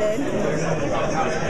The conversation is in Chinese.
人